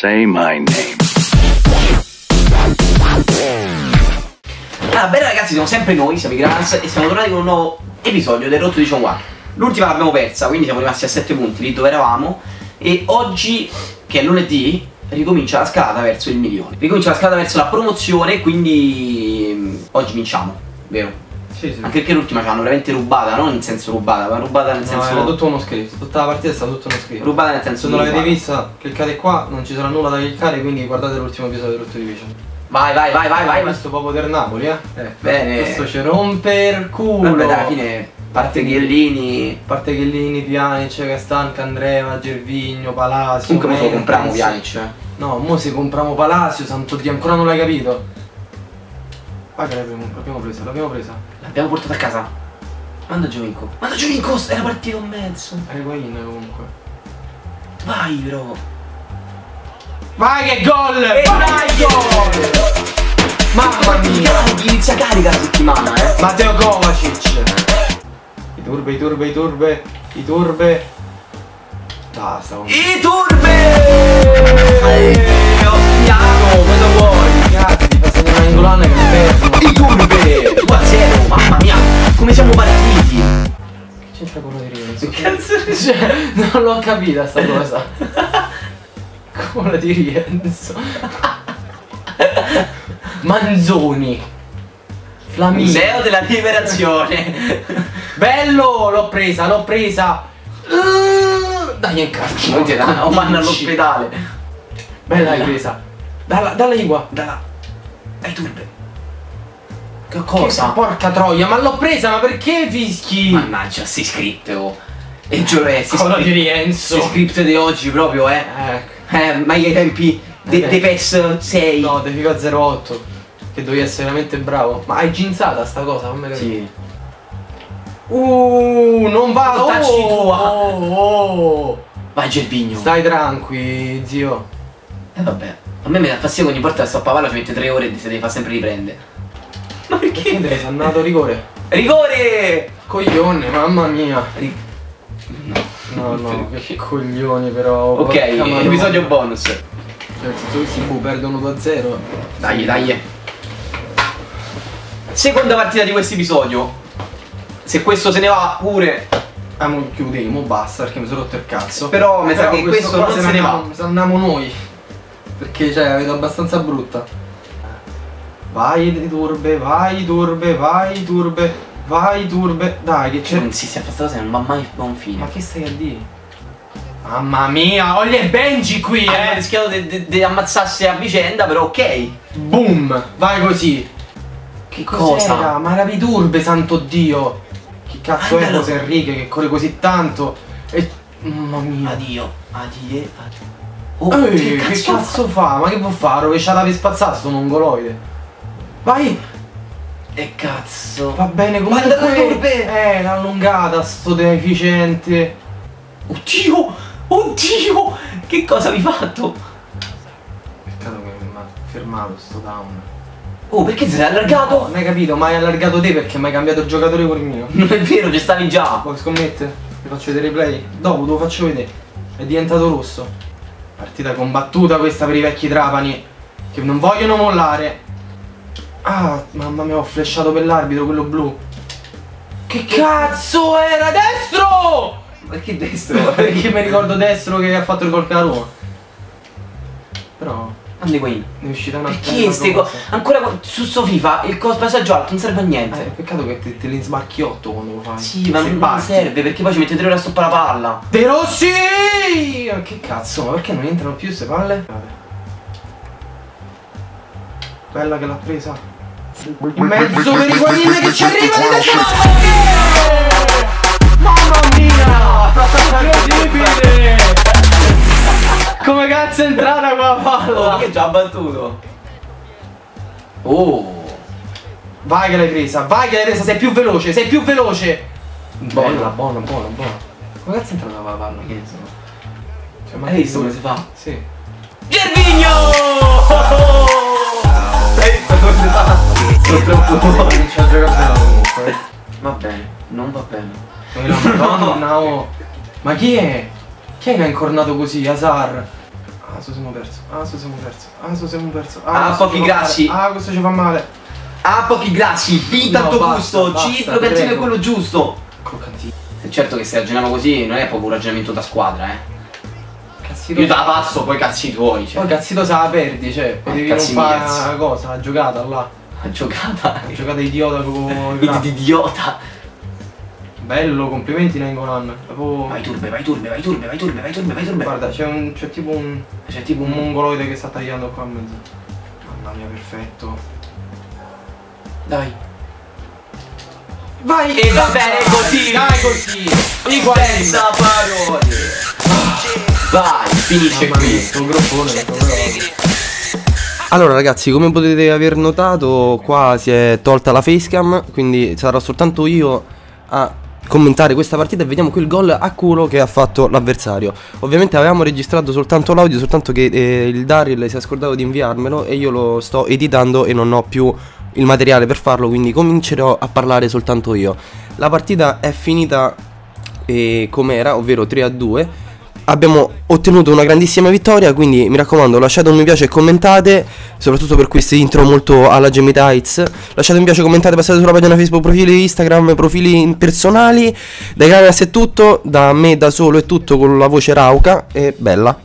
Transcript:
Say my name. Allora, bene ragazzi, siamo sempre noi, siamo i Grans e siamo tornati con un nuovo episodio del Rotto di One. L'ultima l'abbiamo persa, quindi siamo rimasti a 7 punti lì dove eravamo e oggi, che è lunedì, ricomincia la scalata verso il milione. Ricomincia la scalata verso la promozione, quindi mm, oggi vinciamo, vero? Sì, sì. Anche perché l'ultima ci hanno veramente rubata, non in senso rubata, ma rubata nel No, senso era tutto uno script, tutta la partita è stata tutto uno script. rubata nel senso Se non l'avete vista, cliccate qua, non ci sarà nulla da cliccare, quindi guardate l'ultimo episodio di Rotto Division. Vai, vai, vai, vai, vai. Questo proprio del Napoli, eh? eh Bene. Questo ci rompe il culo. Vabbè, alla fine parte Chiellini. Parte Chiellini, Pjanic, Castanca, Andrea, Gervigno, Palacio. Comunque mo se compriamo Pjanic. eh. No, mo se compriamo Palacio, santo Dio, ancora non l'hai capito. Che l'abbiamo, presa, l'abbiamo presa. L'abbiamo portata a casa. Manda Giovinco. Manda Giovinco, era partito in mezzo. Reguain comunque. Vai però. Vai che gol! E vai gol! Mamma mia! Inizia carica la settimana, eh. Matteo Kovacic! I turbe, i turbe, i turbe, i turbe. Basta, comunque. I turbe! Ottimiano, cosa vuoi? Ragazzi, ti fa segnare un Ingolano che perdono. I turbe! 2-0, mamma mia, come siamo partiti? Che c'entra quello di Rienzo? Cazzo Cioè, non l'ho capita sta cosa. Quello di Rienzo. Manzoni. Flamingo. Museo della liberazione. Bello! L'ho presa, l'ho presa. Uh, dai in calcio. Non ti dà, o vanno all'ospedale. Bella l'hai presa. Dalla, dalla lingua. Dalla. Ai turbe. Che Cosa? Porca troia, ma l'ho presa, ma perché fischi? Mannaggia, si script oh. E giuro è si Quello di script, Rienzo. si script di oggi proprio, eh. Ecco. Eh, ma ai tempi dei Eh. de PES 6. No, De FIFA 08. Che dovevi essere veramente bravo. Ma hai ginzata sta cosa, non me. Sì. Uh, non va. Portacci Oh, tua. oh, oh. Vai Gervigno. Stai tranqui, zio. E vabbè. A me mi dà fastidio che ogni volta che sto a pavalla ci mette 3 ore e si deve fare sempre riprendere. Perché perché? sei andato rigore? Rigore! Coglione, mamma mia. Ri- No, no, che coglioni però. Ok, porca madonna. episodio bonus. Cioè, tu si boh, perdono 2-0. Dai, dai. Seconda partita di questo episodio. Se questo se ne va pure. Ah, mo chiudiamo, basta perché mi sono rotto il cazzo. Però mi sa che questo qua non se ne va. Se andiamo noi. Perché cioè la vedo abbastanza brutta. Vai turbe, vai turbe, vai turbe, vai turbe. Dai che c'è. non si sta questa cosa non va mai a buon fine. Ma che stai a dire? Mamma mia, Olli e Benji qui, Hanno eh! rischiato di ammazzarsi a vicenda, però ok. Boom! Vai così! Che cosa? Ma era Viturbe, santo Dio! Che cazzo è Guardalo. José Enrique che corre così tanto? E. Mamma mia! Addio. Addio. addio. Oh, Ehi, che cazzo, fa? Ma che può fare? Rovesciata per spazzare sto mongoloide. Vai! E cazzo. Va bene Guarda comunque. la turbe. Eh, l'ha allungata sto deficiente. Oddio! Oddio! Che cosa hai fatto? Peccato che mi ha fermato sto down. Oh, perché ti sei allargato? Non hai capito, ma hai allargato te perché mi hai cambiato il giocatore con il mio. Non è vero, ci stavi già. Vuoi scommettere? Ti faccio vedere i play? Dopo te lo faccio vedere. È diventato rosso. Partita combattuta questa per i vecchi trapani. Che non vogliono mollare. Ah, mamma mia, ho flashato per l'arbitro, quello blu. Che cazzo era destro? Perché destro? Perché mi ricordo destro che ha fatto il gol con la Roma. Però Andi qui. ne è uscita una Perché ste cose? Ancora co- su sto FIFA il cos passaggio alto non serve a Eh, niente. peccato che te, te li sbarchi 8 quando lo fai. Sì, ma non parti. serve perché poi ci mette tre ore a stoppare la palla. De Rossi! Che cazzo, ma perché non entrano più queste palle? Bella che l'ha presa. In mezzo per i guadini che ci arriva di testa! Mamma mia! Incredibile! Come cazzo è entrata qua la palla? che già battuto. Oh. Vai che l'hai presa, vai che l'hai presa, sei più veloce, sei più veloce! Buona. Bella, buona, buona, buona. Come cazzo è entrata la palla? Che so. Cioè, Hai visto come si fa? Sì. Gervigno! Hai visto come si fa? Non ci ha giocato comunque. Va bene, non va bene. Madonna, oh. Ma chi è? Chi è che ha incornato così, Azar? Ah, sto siamo perso. Ah, sto siamo perso. Ah, sto siamo perso. Ah, questo pochi grassi. Ah, questo ci fa male. Ah, pochi grassi, B No, basta, gusto, basta, C ti croccantino è quello giusto. Croccantino. Certo che se ragioniamo così non è proprio un ragionamento da squadra, eh. Cazzito. Io te la passo, poi cazzi tuoi, cioè. Poi cazzito se la perdi, cioè. Eh, Potevi non cazzi fare la cosa, la giocata là. Giocata. La giocata idiota con Di di idiota. Bello, complimenti Nengolan. Proprio... Vai turbe, vai turbe, vai turbe, vai turbe, vai turbe, vai turbe. Guarda, c'è un. c'è tipo un. C'è tipo un mongoloide che sta tagliando qua in mezzo. Mamma mia, perfetto. Dai. Vai! E va bene così. Dai così! Igual Senza parole. Vai, finisce qui. sto groppone, sto però. Allora ragazzi, come potete aver notato, qua si è tolta la facecam, quindi sarò soltanto io a commentare questa partita e vediamo qui il gol a culo che ha fatto l'avversario. Ovviamente avevamo registrato soltanto l'audio, soltanto che eh, il Daryl si è scordato di inviarmelo e io lo sto editando e non ho più il materiale per farlo, quindi comincerò a parlare soltanto io. La partita è finita eh, com'era, ovvero 3 a 2. Abbiamo ottenuto una grandissima vittoria, quindi mi raccomando lasciate un mi piace e commentate, soprattutto per questi intro molto alla Jamie Tights. Lasciate un mi piace, commentate, passate sulla pagina Facebook, profili Instagram, profili personali. Dai Caras è tutto, da me da solo è tutto con la voce rauca e bella.